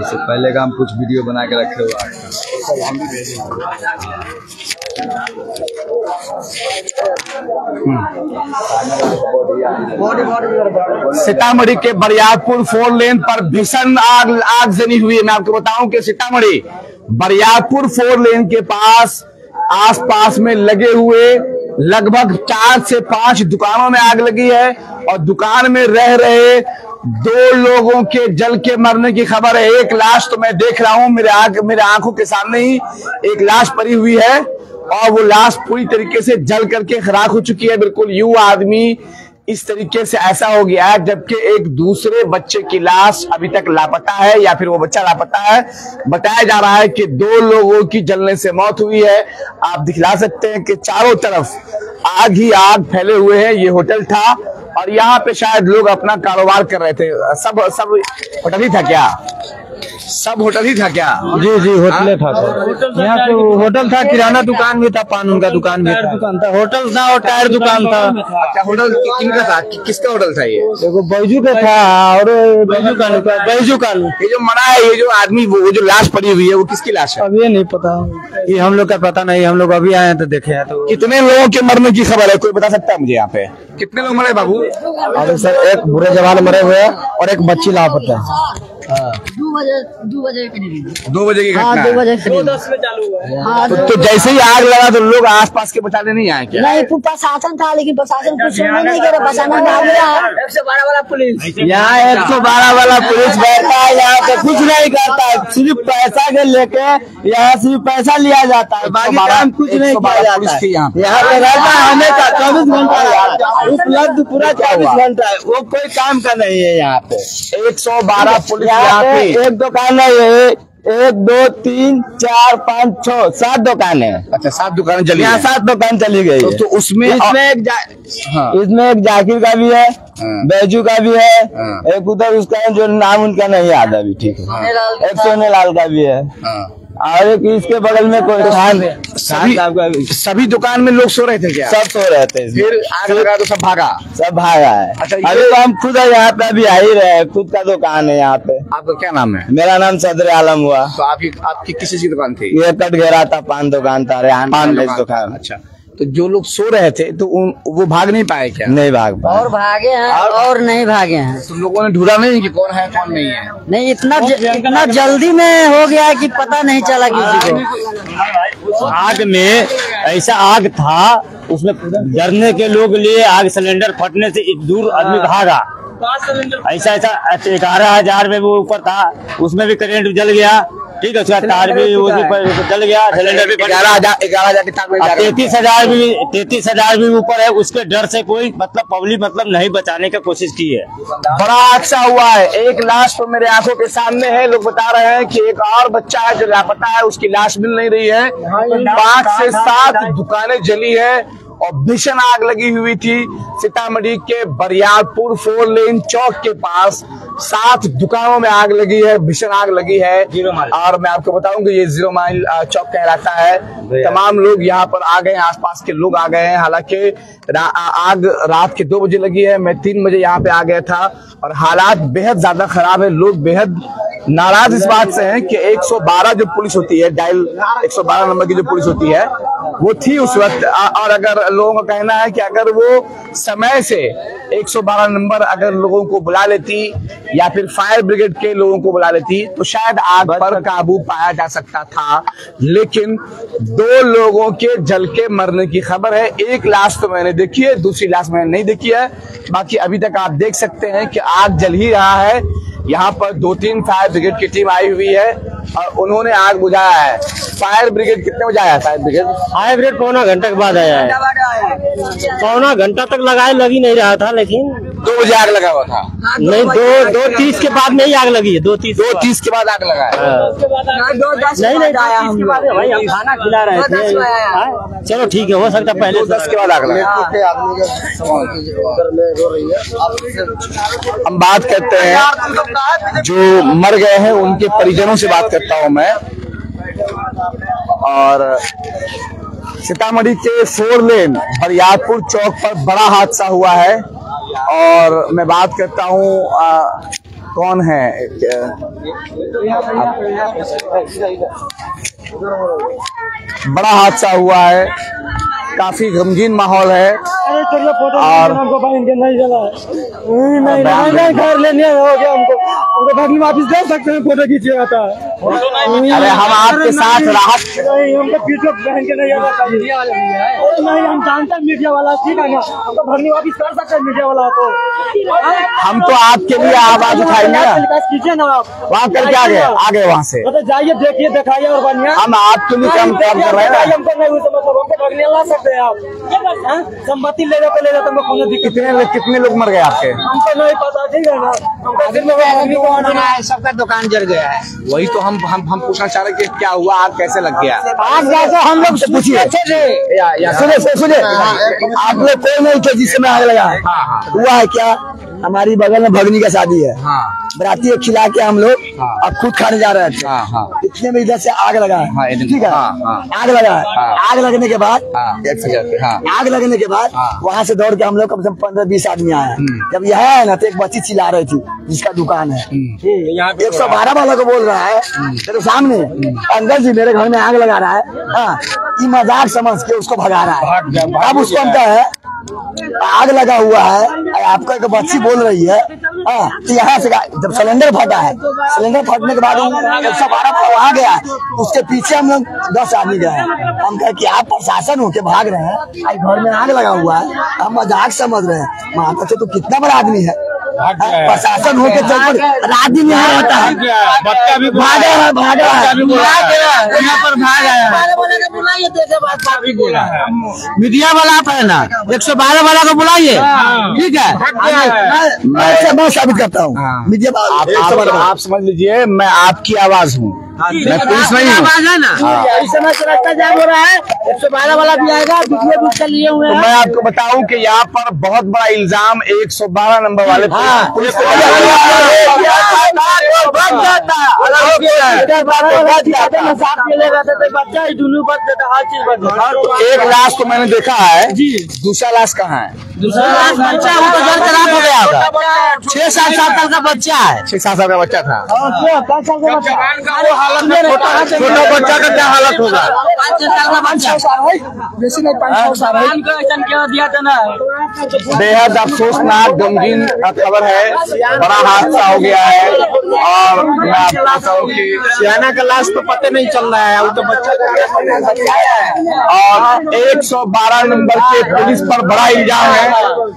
इससे पहले का हम कुछ वीडियो बना के रखे हुआ सीतामढ़ी के बरियारपुर फोर लेन पर भीषण आग आगजनी हुई है। मैं आपको बताऊँ कि सीतामढ़ी बरियारपुर फोर लेन के पास आसपास में लगे हुए लगभग चार से पाँच दुकानों में आग लगी है और दुकान में रह रहे दो लोगों के जल के मरने की खबर है। एक लाश तो मैं देख रहा हूँ, मेरे आग, मेरे आँखों के सामने ही एक लाश पड़ी हुई है और वो लाश पूरी तरीके से जल करके खराक हो चुकी है। बिल्कुल यू आदमी इस तरीके से ऐसा हो गया है जबकि एक दूसरे बच्चे की लाश अभी तक लापता है या फिर वो बच्चा लापता है। बताया जा रहा है कि दो लोगों की जलने से मौत हुई है। आप दिखला सकते हैं कि चारों तरफ़ आग ही आग फैले हुए हैं। ये होटल था और यहाँ पे शायद लोग अपना कारोबार कर रहे थे। सब सब, होटल ही था क्या? सब होटल ही था क्या? जी जी होटल था सर। यहाँ पे होटल था किराना दुकान भी था पान का दुकान भी था। दुकान था होटल था और टायर दुकान था। अच्छा होटल कि- किनका था किसका होटल था ये? देखो बैजू का था और बैजू का बैजू का ये जो मरा है ये जो आदमी वो वो जो लाश पड़ी हुई है वो किसकी लाश है? अब ये नहीं पता। ये हम लोग का पता नहीं हम लोग अभी आए तो देखे हैं तो। कितने लोगों के मरने की खबर है? कोई बता सकता है मुझे यहाँ पे? कितने लोग मरे बाबू? अरे सर एक बुरे जवान मरे हुए हैं और एक बच्ची लापता है। दो बजे दो बजे के दो बजे की हाँ घटना दो बजे के करीब। हाँ। तो, तो जैसे ही आग लगा तो लोग आसपास के बचाने नहीं आए क्या? नहीं प्रशासन था लेकिन प्रशासन कुछ सुनने नहीं करे प्रशासन आ गया एक सौ बारह वाला पुलिस। यहाँ एक सौ बारह वाला पुलिस बैठता है यहाँ पे कुछ नहीं करता है। सिर्फ़ पैसा के लेके यहाँ सिर्फ़ पैसा लिया जाता है। बाकी काम कुछ नहीं किया जाता है। यहाँ पे। यहाँ पे रहता है हमेशा चौबीस घंटा उपलब्ध पूरा चौबीस घंटा है। वो कोई काम का नहीं है यहाँ पे। एक सौ बारह पुलिस एक दुकान है ये एक दो तीन चार पाँच छह सात दुकान है अच्छा सात दुकान चली यहाँ सात दुकान चली गई तो, तो उसमें इसमें एक जा... हाँ। इसमें एक जाकिर का भी है हाँ। बैजू का भी है हाँ। एक उधर उसका है जो नाम उनका नहीं याद है अभी ठीक है एक सोने लाल का भी है हाँ। और एक इसके बगल में कोई खान सभी सभी दुकान में लोग सो रहे थे क्या? सब सो रहे थे। फिर आग लगा तो सब भागा? सब भागा है। अच्छा, अभी तो हम खुद यहाँ पे अभी आ ही रहे हैं। खुद का दुकान है यहाँ पे। आपका क्या नाम है? मेरा नाम सदर आलम हुआ। तो आपकी आपकी किसी चीज़ की दुकान थी? ये कट घेरा था पान दुकान था रेहान पान। दुकान। अच्छा। तो जो लोग सो रहे थे तो उन, वो भाग नहीं पाए क्या? नहीं भाग पाए। और भागे हैं और और नहीं भागे हैं। तो लोगों ने ढूंढा नहीं कि कौन है कौन नहीं है। नहीं इतना ज, इतना जल्दी में हो गया है कि पता नहीं चला किसी को। आग में ऐसा आग था उसमें डरने के लोग लिए आग सिलेंडर फटने से एक दूर आदमी भागा। ऐसा ऐसा ग्यारह हज़ार में वो ऊपर था उसमें भी करंट जल गया। ठीक है उसका तार भी ऊपर जल गया सिलेंडर भी फट ग्यारह हज़ार ग्यारह हज़ार के तार। तैतीस हज़ार भी तैतीस हज़ार भी ऊपर है उसके डर से कोई मतलब पब्लिक मतलब नहीं बचाने की कोशिश की है। बड़ा हादसा हुआ है। एक लाश तो मेरे आँखों के सामने है लोग बता रहे हैं कि एक और बच्चा है जो लापता है उसकी लाश मिल नहीं रही है। पाँच से सात दुकानें जली है। और भीषण आग लगी हुई थी। सीतामढ़ी के बरियारपुर फोर लेन चौक के पास सात दुकानों में आग लगी है भीषण आग लगी है। Zero mile. और मैं आपको बताऊँ कि ये ज़ीरो माइल चौक कहलाता है। तमाम लोग यहाँ पर आ गए हैं आसपास के लोग आ गए हैं। हालाँकि रा- आग रात के दो बजे लगी है मैं तीन बजे यहाँ पे आ गया था। और हालात बेहद ज़्यादा खराब है लोग बेहद नाराज़ इस बात से हैं कि 112 जो पुलिस होती है डायल 112 नंबर की जो पुलिस होती है वो थी उस वक्त। और अगर लोगों का कहना है कि अगर वो समय से 112 नंबर अगर लोगों को बुला लेती या फिर फायर ब्रिगेड के लोगों को बुला लेती तो शायद आग पर काबू पाया जा सकता था। लेकिन दो लोगों के जल के मरने की खबर है। एक लाश तो मैंने देखी है, दूसरी लाश मैंने नहीं देखी है। बाकी अभी तक आप देख सकते हैं कि आग जल ही रहा है। यहाँ पर दो तीन फायर ब्रिगेड की टीम आई हुई है और उन्होंने आग बुझाया है। फायर ब्रिगेड कितने बजे आया फायर ब्रिगेड? फायर ब्रिगेड पौना घंटे के बाद आया है। पौना घंटा तक लगाए लगी नहीं रहा था लेकिन दो बजे आग लगा हुआ था। नहीं दो दो तीस के बाद नहीं आग लगी है दो तीस दो तीस के बाद आग लगा है। नहीं नहीं भाई हम खाना खिला रहे थे। हाँ, चलो ठीक है हो सकता है पहले दस के बाद आग लगा हम बात करते हैं। जो मर गए हैं, उनके परिजनों से बात करता हूँ मैं। और सीतामढ़ी के फोर लेन, बरियारपुर चौक पर बड़ा हादसा हुआ है। और मैं बात करता हूँ कौन है? बड़ा हादसा हुआ है। काफ़ी गमगीन माहौल है। और नहीं घर लेने हो गया हमको। हमको भगनी वापिस दे सकते हैं फ़ोटो खींचिएगा अरे हम आपके साथ राहत हमको पीछे बहन के नहीं नहीं हम जानते हैं मीडिया वाला ठीक है ना? हमको भगनी वापिस कर सकते हैं मीडिया वाला तो। हम तो आपके लिए आवाज़ उठाएँगे कीजिए ना आप। वहाँ करके आ गए आ वहाँ से। तो जाइए देखिए दिखाइए और बढ़िया हम आपके लिए काम काम कर रहे हैं हमको नहीं तो मतलब हमको भगनी ला सकते हैं आप। हाँ? संपत्ति ले जाते ले जाते हमको कोनो कितने लोग कितने लोग मर गए आपके? हमको नहीं पता ठीक है ना? हमको सिर्फ़ है सबका दुकान जल गया है। वही तो हम हम हम हम पूछना चाह रहे हैं कि क्या हुआ आग कैसे लग गया? आज जैसे हम लोग पूछिए। सुनिए सुनिए सुनिए। आप लोग कोई नहीं थे जिसमें आग लगा। हुआ है क्या? हमारी बगल में भगनी का शादी है। हाँ। बराती खिला के हम लोग हाँ। अब खुद खाने जा रहे थे हाँ हाँ। इतने में इधर से आग लगा हाँ, है इधर- ठीक है? हाँ, हाँ। आग लगा है। हाँ। आग लगने के बाद हाँ। एक सेकंड हाँ। आग लगने के बाद हाँ। वहाँ से दौड़ के हम लोग कम से कम पंद्रह बीस आदमी आए हम्म। जब यह है ना तो एक बच्ची चिल्ला रही थी जिसका दुकान है। एक सौ बारह वाला को बोल रहा है तेरे सामने अंदर जी मेरे घर में आग लगा रहा है। हाँ मज़ाक समझ के उसको भगा रहा है। अब उसको। हम है आग लगा हुआ है। आपका एक बच्ची बोल रही है आ, तो यहाँ से जब सिलेंडर फटा है सिलेंडर फटने के बाद एक सौ बारह आ गया है उसके पीछे हम लोग दस आदमी गए हैं। हम कहे कि आप प्रशासन होके भाग रहे हैं घर में आग लगा हुआ है हम मज़ाक समझ रहे हैं। माता तो कितना बड़ा आदमी है हाँ, प्रशासन होकर चल रात दिन यहाँ रहता है। बच्चा भी भागा है भागा है। यहाँ पर भागा है। मीडिया वाला आप है ना एक सौ बारह वाला को बुलाइए। ठीक है। मैं साबित करता हूँ। हाँ। मीडिया आप समझ लीजिए मैं आपकी आवाज़ हूँ। मैं पुलिस नहीं हूँ। है। ना इस समय से रास्ता जाम हो रहा है एक सौ बारह वाला भी आएगा लिए हुए तो मैं आपको बताऊँ कि यहाँ पर बहुत बड़ा इल्ज़ाम 112 नंबर वाले हाँ। पुलिस ही। एक लाश तो मैंने देखा है। दूसरा लाश कहाँ है? बच्चा वो तो जल खराब हो गया होगा। छह सात साल साल का बच्चा है। छह सात साल का बच्चा था। पाँच साल का बच्चा। छोटा बच्चा। का क्या हालत होगा? पाँच साल का बच्चा। बेसी नहीं पाँच छह साल। है क्या दिया बेहद अफसोसनाक गमगीन खबर है। बड़ा हादसा हो गया है। और मैं आपको बताऊँ कि सियाना का लाश तो पता नहीं चल रहा है। वो तो बच्चा और 112 नंबर के पुलिस पर बड़ा इल्ज़ाम है।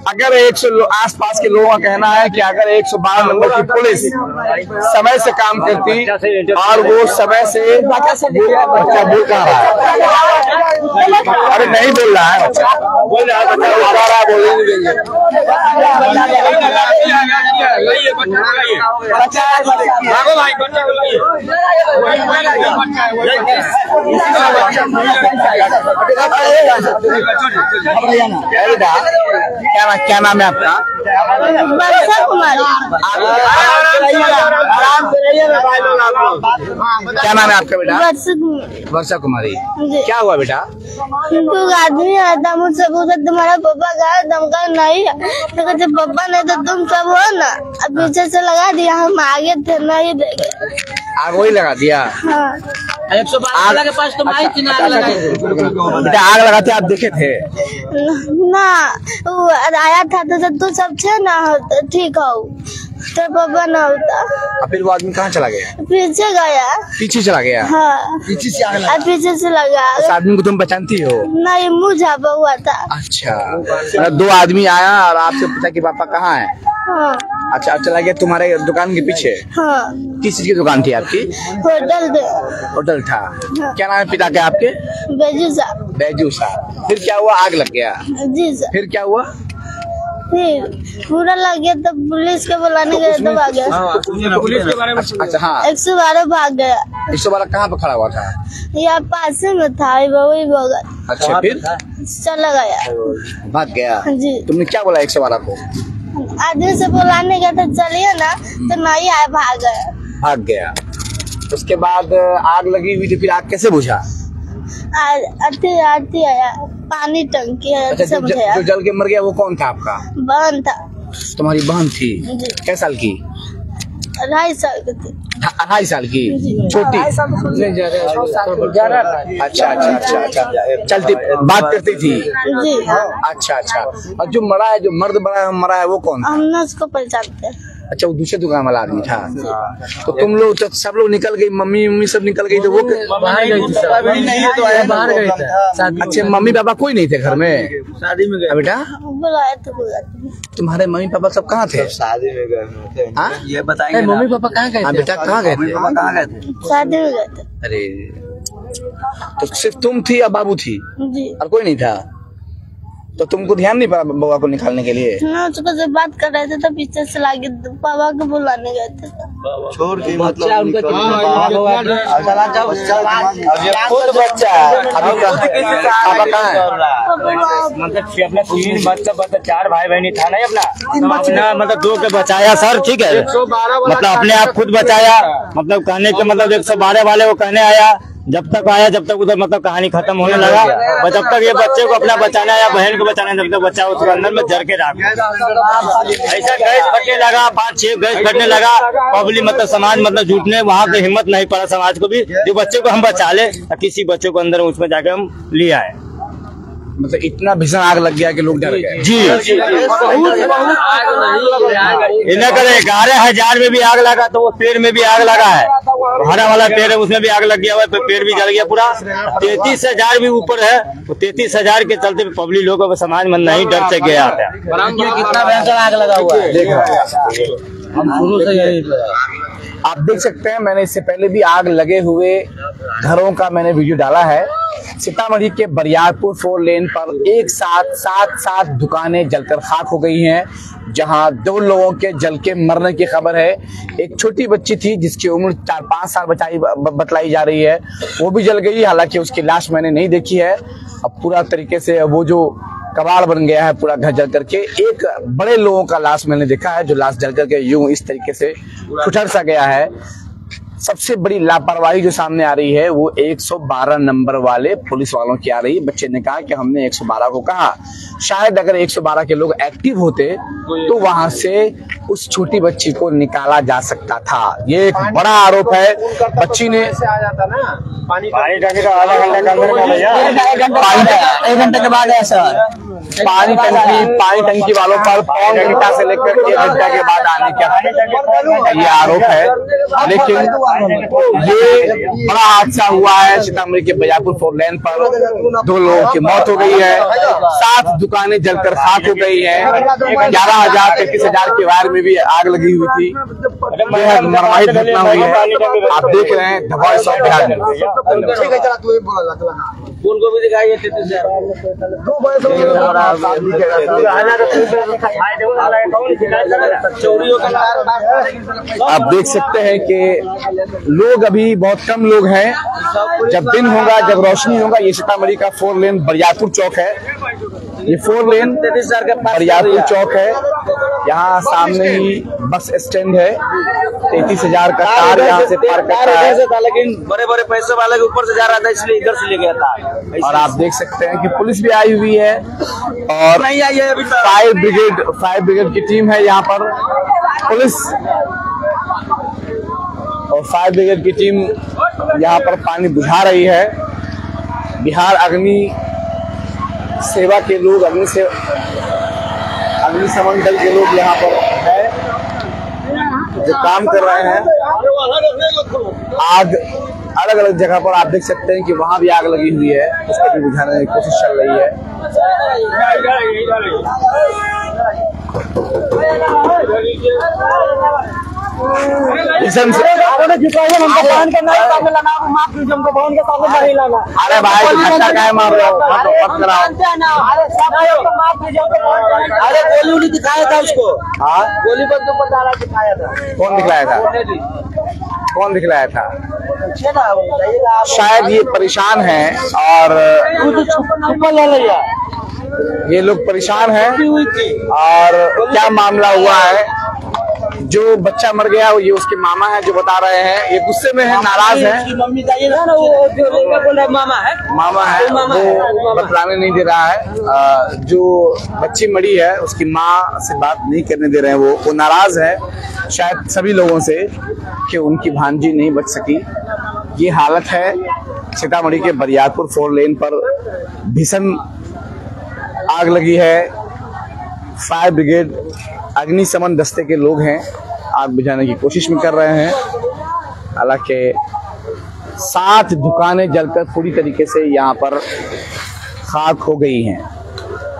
अगर एक सौ आस पास के लोगों का कहना है कि अगर 112 नंबर की पुलिस समय से काम करती और वो समय से बच्चा बोल कहाँ रहा है अरे नहीं बोल रहा है बच्चा। बोल रहा है है बोलने नहीं देंगे क्या नाम क्या नाम है आपका? वर्षा कुमारी। क्या नाम है आपका बेटा? वर्षा कुमारी। वर्षा कुमारी। क्या हुआ बेटा? तो आदमी आता मुझसे पूछा तुम्हारा पापा तुम कहा नहीं तो कहते पापा नहीं तो तुम सब हो ना अब पीछे से लगा दिया हम आगे थे नहीं देखे आग वही लगा दिया। हाँ। एक सौ बारह वाला के पास तो माई चिन्ह आग लगा बेटा आग लगाते आप देखे थे। ना वो आया था तो जब तू सब थे ना तो ठीक हो। तो पापा ना होता। फिर वो आदमी कहाँ चला गया? पीछे गया। पीछे चला गया? हाँ। पीछे से आग अब पीछे से लगा। उस आदमी को तुम पहचानती हो? नहीं मुँह झापा हुआ था। अच्छा। दो आदमी आया और आपसे पूछा कि पापा कहाँ है? हाँ। अच्छा चला गया तुम्हारे दुकान के पीछे? हाँ। किस चीज़ की दुकान थी आपकी? होटल होटल था। हाँ। क्या नाम है पिता के आपके? बेजू साहब बैजू साहब फिर क्या हुआ? आग लग गया। जी सर। फिर क्या हुआ? फिर पूरा लग गया तो पुलिस के बुलाने गए तो भाग गया। अच्छा अच्छा हाँ। एक सौ बारह भाग गया। एक सौ बारह कहाँ पे खड़ा हुआ था? यहाँ पास में था वही बगल अच्छा फिर? चला गया। भाग गया। जी। तुमने क्या बोला एक सौ बारह को? आदमी से बुलाने गया तो चलिए ना तो नहीं आए भाग गया भाग गया। उसके बाद आग लगी हुई थी फिर आग कैसे बुझा? आती आती आया पानी टंकी है अच्छा जो, जो, जल के मर गया वो कौन था आपका? बहन था। तुम्हारी बहन थी। कै साल की? ढाई साल की थे। अढ़ाई साल की छोटी। अच्छा अच्छा अच्छा अच्छा। चलती बात करती थी? अच्छा अच्छा। और जो मरा है जो मर्द बड़ा मरा है वो कौन? हम ना उसको पहचानते हैं। अच्छा वो दूसरे दुकान वाला आदमी था। तो तुम लोग तो सब लोग निकल गई मम्मी मम्मी सब निकल गई तो वो बाहर गई बाहर गए थे। अच्छा मम्मी। पापा कोई नहीं थे घर में? शादी में हाँ, बेटा? तो तुम्हारे मम्मी पापा सब कहाँ थे? शादी में गए हाँ? ये बताएँगे मम्मी पापा कहाँ गए हाँ बेटा कहाँ गए थे? कहाँ गए थे? शादी में गए थे। अरे। तो सिर्फ़ तुम थी या बाबू थी? जी। और कोई नहीं था? तो तुमको ध्यान नहीं पड़ा बउआ को निकालने के लिए? ना उसको जब बात कर रहे थे तो पीछे से लागे बाबा को बुलाने गए थे छोड़ के मतलब खुद बच्चा है। अभी कहाँ- पापा कहाँ है। मतलब कि अपना तीन बच्चा बच्चा चार भाई बहनी था नहीं अपना? अपना मतलब दो के बचाया सर ठीक है? मतलब अपने आप खुद बचाया। मतलब कहने के मतलब एक सौ बारह वाले को कहने आया। जब तक आया, जब तक उधर मतलब कहानी खत्म होने लगा और जब तक ये बच्चे को अपना बचाना या बहन को बचाना जब तक बच्चा उसको अंदर में जर के रख ऐसा गैस फटने लगा, पाँच, छह गैस फटने लगा, पब्लिक मतलब समाज मतलब जुटने, वहाँ पे हिम्मत नहीं पड़ा समाज को भी, जो बच्चे को हम बचा ले किसी बच्चे को अंदर उसमें जाके हम ले आए। मतलब इतना भीषण आग लग गया कि लोग डर गए। जी। इन्हें करे ग्यारह हज़ार में भी आग लगा तो वो पेड़ में भी आग लगा है। हरा वाला पेड़ है उसमें भी आग लग गया हुआ है पेड़ भी जल गया पूरा। तैतीस हज़ार भी ऊपर है तो तैतीस हज़ार के चलते पब्लिक लोगों को समाज में नहीं डर से गया। कितना भयंकर आग लगा हुआ है। देख। हम शुरू से यही आप देख सकते हैं मैंने इससे पहले भी आग लगे हुए घरों का मैंने वीडियो डाला है। सीतामढ़ी के बरियारपुर फोर लेन पर एक साथ सात सात दुकानें जलकर खाक हो गई हैं जहाँ दो लोगों के जल के मरने की खबर है। एक छोटी बच्ची थी जिसकी उम्र चार पाँच साल बचाई बतलाई जा रही है। वो भी जल गई हालाँकि उसकी लाश मैंने नहीं देखी है। अब पूरा तरीके से वो जो कबाड़ बन गया है पूरा घर जल करके एक बड़े लोगों का लाश मैंने देखा है जो लाश जल करके यूँ इस तरीके से कुचल सा गया है। सबसे बड़ी लापरवाही जो सामने आ रही है वो 112 नंबर वाले पुलिस वालों की आ रही है। बच्चे ने कहा कि हमने 112 को कहा। शायद अगर 112 के लोग एक्टिव होते तो वहाँ से उस छोटी बच्ची को निकाला जा सकता था। ये एक बड़ा आरोप है। बच्ची ने पानी टंकी का आधा घंटा के अंदर पानी एक घंटे के बाद है सर। पानी टंकी पानी टंकी वालों पर पौन घंटा से लेकर एक घंटा के बाद आने का ये आरोप है। लेकिन ये बड़ा हादसा हुआ है सीतामढ़ी के बजापुर फोर लेन पर। दो लोगों की मौत हो गई है। सात दुकानें जलकर खाक हो गई है। ग्यारह हज़ार तैतीस हज़ार के वायर में भी आग लगी हुई थी। बेहद मरवाही घटना हुई है। आप देख रहे हैं बिहार फूल गोभी दिखाइए तैतीस चोरियों का आप देख सकते हैं कि लोग अभी बहुत कम लोग हैं। जब दिन होगा जब रोशनी होगा ये सीतामढ़ी का फोर लेन बरियारपुर चौक है। ये फोर लेन तैतीस हज़ार के बरियारपुर चौक है। यहाँ सामने ही बस स्टैंड है। तैतीस हज़ार का कार यहाँ से पार कार करता है था लेकिन बड़े बड़े पैसे वाले के ऊपर से जा रहा था इसलिए इधर से ले गया था। और आप देख सकते हैं कि पुलिस भी आई हुई है और नहीं आई है अभी फायर ब्रिगेड फायर ब्रिगेड की टीम है यहाँ पर। पुलिस और फायर ब्रिगेड की टीम यहाँ पर पानी बुझा रही है। बिहार अग्नि सेवा के लोग अग्नि से अग्निशमन दल के लोग यहाँ पर है। जो काम कर रहे हैं, आग अलग अलग जगह पर आप देख सकते हैं कि वहाँ भी आग लगी हुई है, उसको भी बुझाने की कोशिश चल रही है। से अरे भाई तू धक्का काहे मार रहे हो अरे गोली उली दिखाया था उसको। हाँ? गोली बंदूक बता रहा दिखाया था। कौन दिखलाया था? कौन दिखलाया था? शायद ये परेशान है और ये लोग परेशान हैं और क्या मामला हुआ है? जो बच्चा मर गया ये उसके मामा है जो बता रहे हैं। ये गुस्से में है नाराज़ है। मम्मी चाहिए ना वो जो बोल रहा मामा है। मामा है मामा वो वो बतलाने नहीं दे रहा है। जो बच्ची मरी है उसकी माँ से बात नहीं करने दे रहे हैं वो। वो नाराज़ है शायद सभी लोगों से कि उनकी भांजी नहीं बच सकी। ये हालत है सीतामढ़ी के बरियारपुर फोर लेन पर। भीषण आग लगी है फायर ब्रिगेड अग्निशमन दस्ते के लोग हैं। आग बुझाने की कोशिश में कर रहे हैं। हालाँकि सात दुकानें जलकर पूरी तरीके से यहाँ पर खाक हो गई हैं।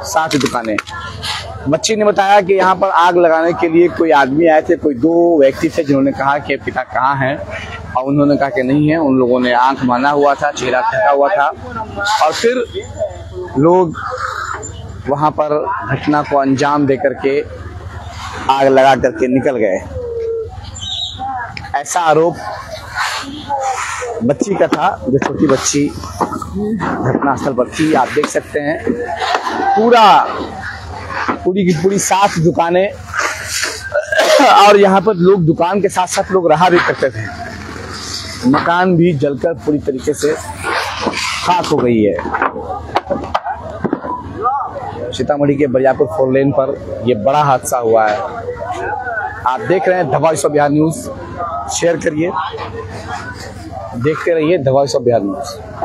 सात दुकानें। बच्ची ने बताया कि यहाँ पर आग लगाने के लिए कोई आदमी आए थे, कोई दो व्यक्ति थे जिन्होंने कहा कि पिता कहाँ हैं और उन्होंने कहा कि नहीं है। उन लोगों ने आँख माना हुआ था, चेहरा ढका हुआ था और फिर लोग वहाँ पर घटना को अंजाम दे करके आग लगा करके निकल गए। ऐसा आरोप बच्ची का था, जो छोटी बच्ची घटनास्थल पर थी। आप देख सकते हैं, पूरा, पूरी की पूरी सात दुकानें और यहाँ पर लोग दुकान के साथ साथ लोग रहा भी करते थे। मकान भी जलकर पूरी तरीके से खाक हो गई है। सीतामढ़ी के बरियापुर फोर लेन पर ये बड़ा हादसा हुआ है। आप देख रहे हैं धवाई विश्व बिहार न्यूज़। शेयर करिए। देखते रहिए धवाई विश्व बिहार न्यूज़।